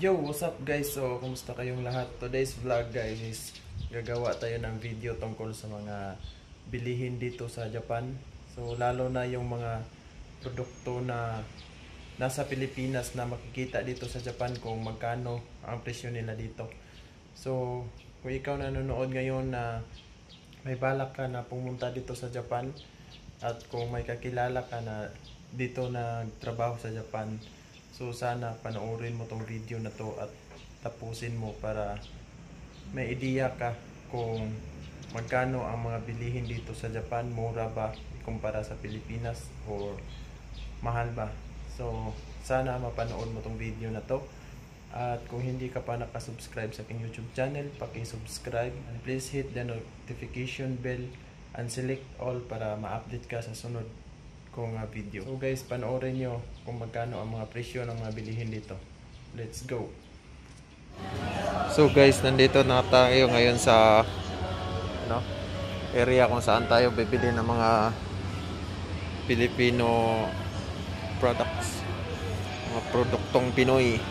Yo, what's up guys? So, kumusta kayong lahat? Today's vlog guys is gagawa tayo ng video tungkol sa mga bilihin dito sa Japan. So, lalo na yung mga produkto na nasa Pilipinas na makikita dito sa Japan kung magkano ang presyo nila dito. So, kung ikaw nanonood ngayon na may balak ka na pumunta dito sa Japan at kung may kakilala ka na dito na trabaho sa Japan, So sana panoorin mo tong video na to at tapusin mo para may ideya ka kung magkano ang mga bilihin dito sa Japan, mura ba kumpara sa Pilipinas or mahal ba. So sana mapanood mo tong video na to. At kung hindi ka pa nakasubscribe sa aking YouTube channel, paki-subscribe and please hit the notification bell and select all para ma-update ka sa sunod kong uh, video. So guys, panoorin nyo kung magkano ang mga presyo ng mga bilihin dito. Let's go! So guys, nandito na tayo ngayon sa no, area kung saan tayo bibili ng mga Filipino products. Mga produktong Pinoy.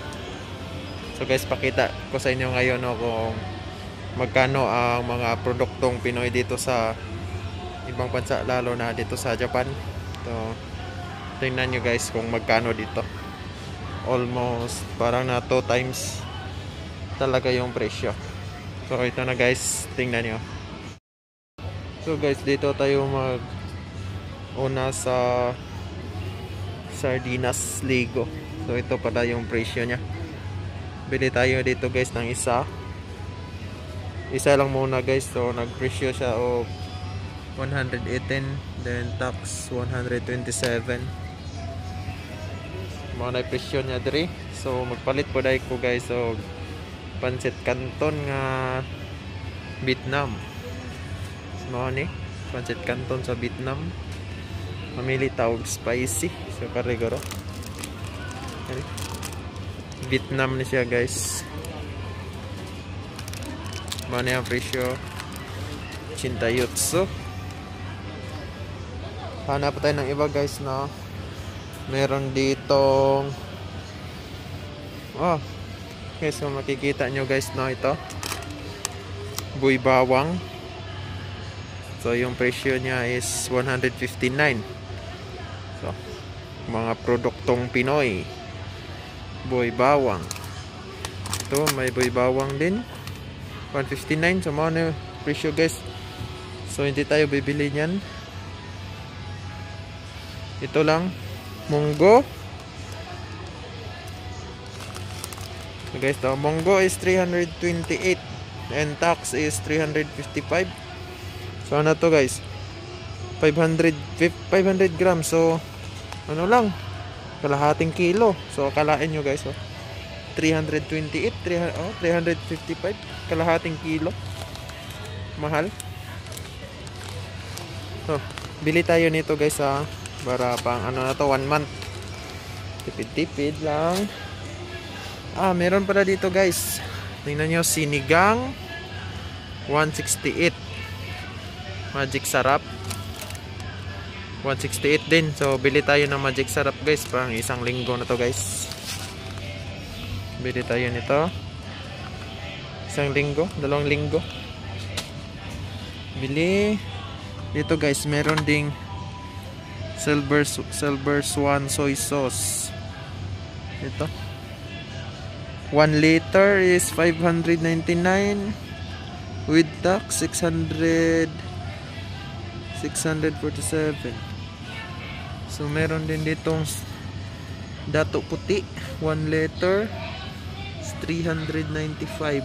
So guys, pakita ko sa inyo ngayon no, kung magkano ang mga produktong Pinoy dito sa ibang bansa lalo na dito sa Japan. So, tingnan nyo guys kung magkano dito. Almost parang na 2 times talaga yung presyo. So, ito na guys. Tingnan nyo. So guys, dito tayo mag una sa Sardinas Lego. So, ito pala yung presyo niya. Bili tayo dito guys ng isa. Isa lang muna guys. So, nagpresyo siya o 118 then tax 127 mga na presyo niya so magpalit po dahil ko guys. So pancit canton nga Vietnam. So ni? Pancit canton sa Vietnam. Mamili tawag spicy so karigoro Vietnam ni siya guys. Mga ang presyo? 88 hanap tayo ng iba guys na meron ditong oh guys kung makikita nyo guys no ito. Buy bawang. So yung presyo niya is 159 so mga produktong Pinoy. Buy bawang. Ito may buy bawang din. 159 so mga presyo guys. So hindi tayo bibili niyan ito lang. Munggo. So guys the munggo is 328 and tax is 355 so ano to guys? 500 500 grams. So ano lang? Kalahating kilo. So kalain nyo guys oh. 328 300, oh, 355 kalahating kilo. Mahal. So bili tayo nito guys sa ah para pang ano na to 1 month. Tipid-tipid lang. Ah meron pala dito guys. Tingnan nyo sinigang 168 magic sarap. 168 din. So bili tayo ng magic sarap guys. Pang isang linggo na to guys. Bili tayo nito. Isang linggo dalawang linggo. Bili. Dito guys meron ding silver silver swan soy sauce. Ito. 1 liter is 599 with tax 600 647 so meron din ditong dato puti. 1 liter 395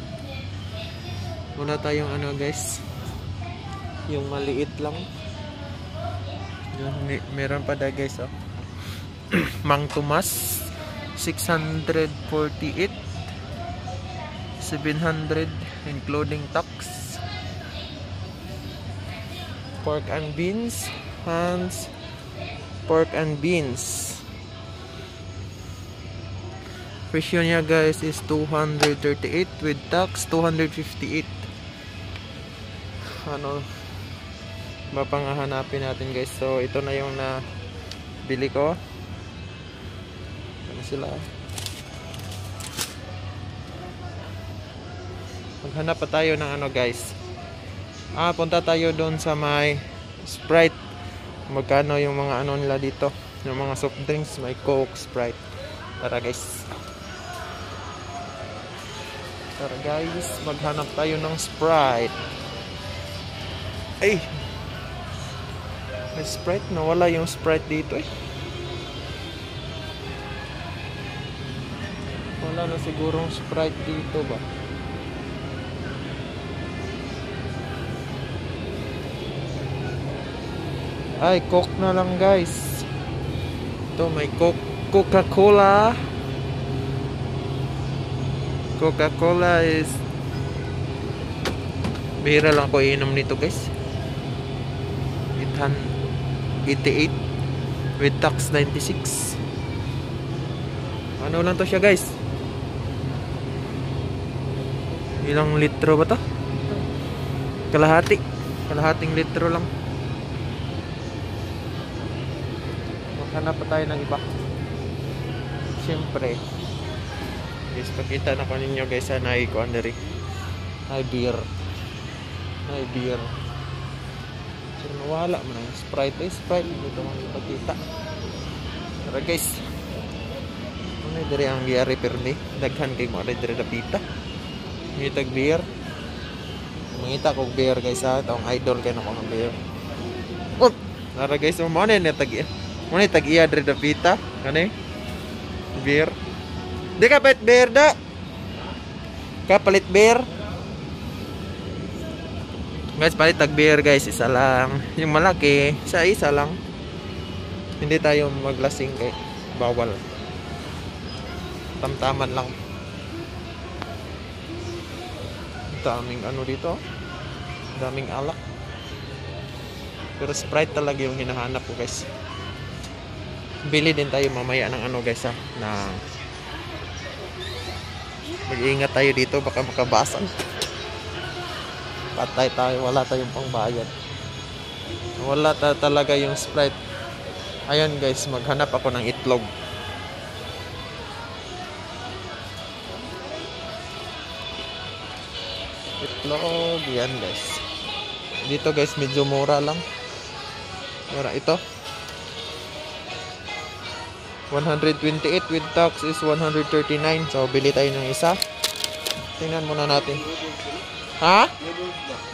wala tayong ano guys. Yung maliit lang yun, may, meron pa da guys oh. Mang Tomas 648 700 including tax. Pork and beans hands. Pork and beans. Presyo niya guys is 238 with tax 258 ano mapangahanapin natin guys so ito na yung na bili ko ano sila Maghanap pa tayo ng ano guys. Ah, punta tayo doon sa may Sprite. Magkano yung mga ano nila dito. Yung mga soft drinks. May Coke, Sprite. Tara guys. Tara guys. Maghanap tayo ng Sprite. Ay! May Sprite. Nawala yung Sprite dito eh. Wala na sigurong Sprite dito ba? Ay, Coke na lang guys. Ito may Coke, Coca-Cola. Coca-Cola is Bihira lang ako inom nito guys. 88 with tax 96. Ano lang to siya guys? Ilang litro ba to? Kalahati. Kalahating litro lang. Maghanap pa tayo ng iba. Siyempre. Guys, pakita na ko ninyo guys ko andari. Ay beer. Ay beer. So, nawala man ang Sprite. Ay, Sprite. Dito man ipakita. Tara guys. Ano diri ang giyari perni? Daghan kay mo ari diri dapita. Ngitag beer. Mangita kog beer guys ha. Tawang idol kay na ko ng beer. Oh! Tara guys, mo ano ni tag mo ni tag iya diri dapita. Kani? Beer. Di ka palit beer da. Kapalit beer. Guys, palit tag guys, isa lang. Yung malaki, sa isa lang. Hindi tayo maglasing kay bawal. Tamtaman lang. Daming ano dito. Daming alak. Pero Sprite talaga yung hinahanap ko guys. Bili din tayo mamaya ng ano guys ha. Na mag-iingat tayo dito baka makabasan. Patay tayo, wala tayong pangbayad. Wala ta talaga yung Sprite. Ayan guys, maghanap ako ng itlog. Itlog, yan guys. Dito guys, medyo mura lang. Mura ito. 128 with tax is 139. So, bili tayo ng isa. Tingnan muna natin. Ha?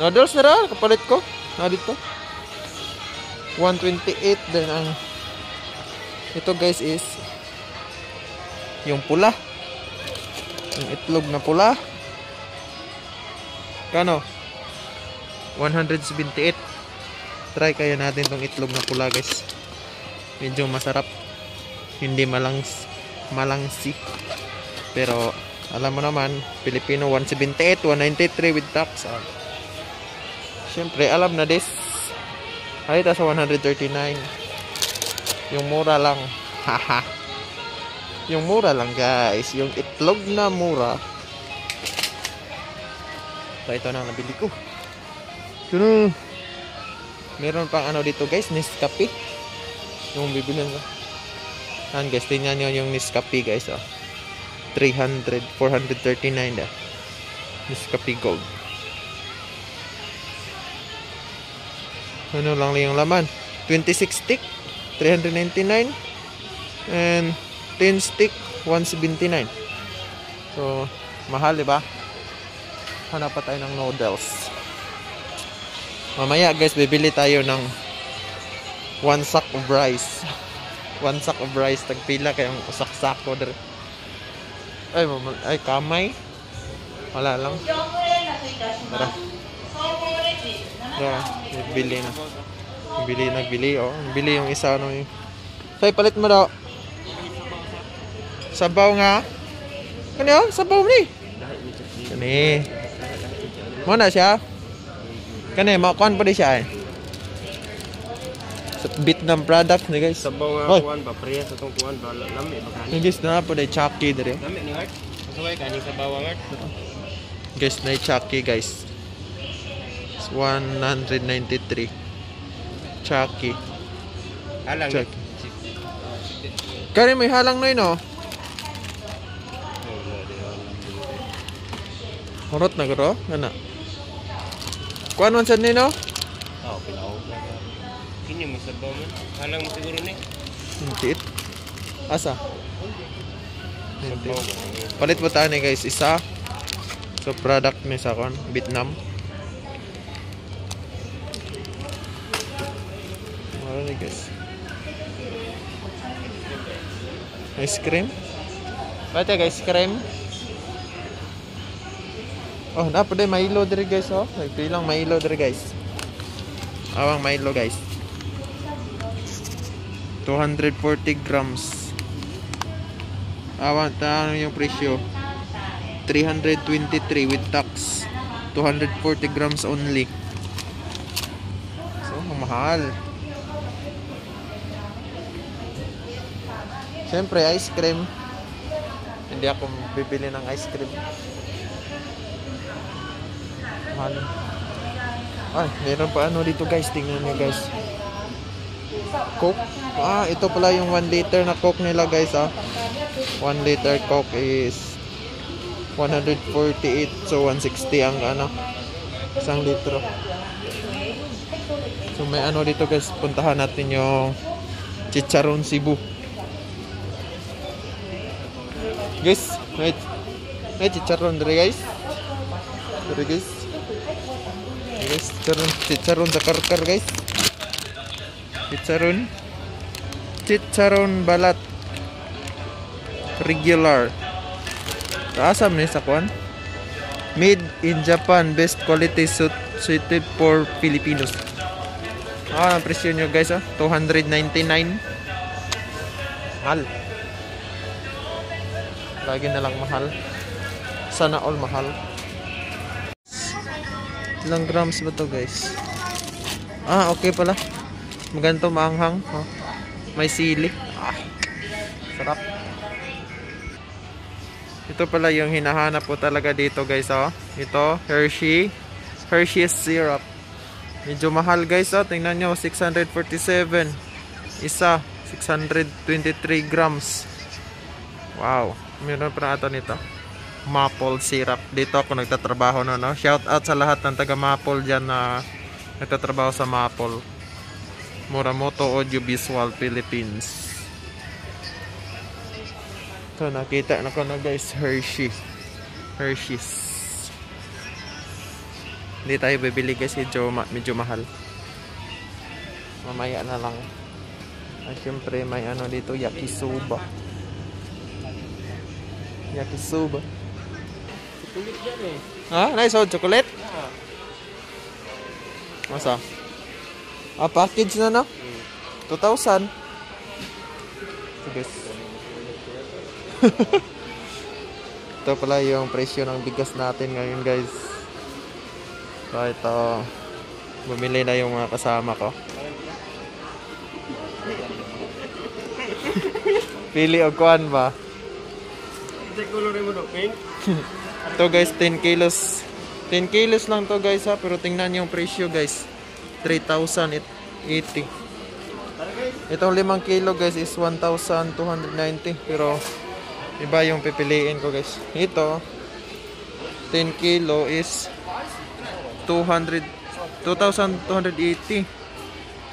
Noodles na rin. Kapalit ko. Na dito. 128. Then, ang ito guys is yung pula. Yung itlog na pula. Kano? 178. Try kaya natin tong itlog na pula guys. Medyo masarap. Hindi malangs malangsi. Pero alam mo naman, Filipino 178, 193 with tax. Ah. Siyempre, alam na this. Halita sa 139. Yung mura lang. Haha. yung mura lang guys. Yung itlog na mura. So, ito na nabili ko. Pero, meron pang ano dito guys, Nescafe. Yung bibili ko. Guys, tingnan nyo yung Nescafe guys. Oh. 300, 439 da. Nescafe Gold. Ano lang yung laman? 26 stick, 399. And 10 stick, 179. So, mahal diba? Hanap pa tayo ng noodles. Mamaya guys, bibili tayo ng one sack of rice. one sack of rice. Tagpila kayong usak-sako. Ay, ay, kamay. Wala lang. Tara. Tara, bili na. Bili, nagbili, oh. Bili yung isa, ano yung... Say, palit mo daw. Sabaw nga. Kani, oh, sabaw ni. Kani. Mo na siya. Kani, makuan pa di siya eh. Bit ng product ni guys. Nga Hoy. kuan ba priya sa tong kuan ba lami ba kani. Guys na po na chucky dire. Lami ni Art. Kasaway kani sabaw nga Art. Guys na chucky guys. It's 193. Chucky. Alang. Chucky. Kani may halang noy no. Hurot na guro? Ano? Kuan man sad nino? Oo, pinahog na. Kini mo. Halang mo siguro ni. Hindi. Asa? Hindi. Sabaw ba? Palit mo tayo ni guys, isa. So product ni sa kon, Vietnam. Ano ni guys? Ice cream? Ba't yung ice cream? Oh, dapat din Milo diri guys oh. Nagpilang Milo diri guys. Awang Milo guys. 240 grams. Awang ta yung presyo. 323 with tax. 240 grams only. So, mahal. Siyempre, ice cream. Hindi ako bibili ng ice cream. Mahal. Ay, meron pa ano dito guys. Tingnan nyo guys. Coke. Ah, ito pala yung 1 liter na Coke nila guys ah. 1 liter Coke is 148 so 160 ang ano isang litro. So may ano dito guys puntahan natin yung chicharon Cebu. Guys may, may chicharon dere guys. Dere guys. Guys chicharon, chicharon sa karkar guys chicharon chicharon balat regular Asam ni sa? Made in Japan, best quality suit suited for Filipinos. Ah, ang presyo nyo guys ah, 299. Mahal. Lagi na lang mahal. Sana all mahal. Ilang grams ba to guys? Ah, okay pala. Maganto maanghang. Oh. May sili. Ah, sarap. Ito pala yung hinahanap po talaga dito guys oh. Ito, Hershey. Hershey's syrup. Medyo mahal guys oh. Tingnan nyo, 647. Isa, 623 grams. Wow. Meron pa ata nito. Maple syrup. Dito ako nagtatrabaho no, no. Shout out sa lahat ng taga Maple dyan na nagtatrabaho sa Maple. Muramoto Audiovisual Philippines. Ito, nakita na ko na guys, Hershey. Hershey's. Hindi tayo bibili guys, medyo, medyo mahal. Mamaya na lang. At syempre, may ano dito, yakisoba. Yakisoba. Kulit dyan eh. Ha? Nice oh, chocolate? Ah. Masa? Ah, package na no? 2,000. So guys. ito pala yung presyo ng bigas natin ngayon guys. So ito, bumili na yung mga kasama ko. Pili o kuan ba? Ito guys, 10 kilos. 10 kilos lang to guys ha, pero tingnan yung presyo guys. 3,080. Itong 5 kilo guys is 1,290 pero iba yung pipiliin ko guys. Ito 10 kilo is 200 2,280.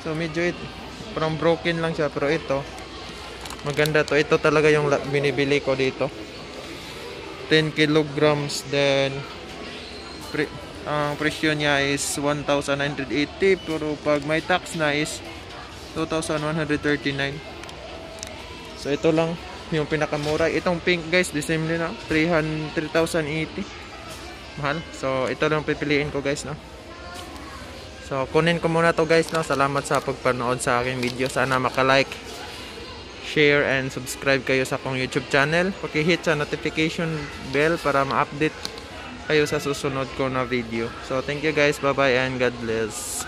So medyo it parang broken lang siya pero ito maganda to. Ito talaga yung binibili ko dito. 10 kilograms then ang presyo niya is 1,980 pero pag may tax na is 2,139 so ito lang yung pinakamura. Itong pink guys the same din na 300 3,080 mahal. So ito lang pipiliin ko guys no? So kunin ko muna to guys no? Salamat sa pagpanood sa aking video. Sana maka-like share and subscribe kayo sa akong YouTube channel. Paki-hit sa notification bell para ma-update kayo sa susunod ko na video. So thank you guys. Bye-bye and God bless.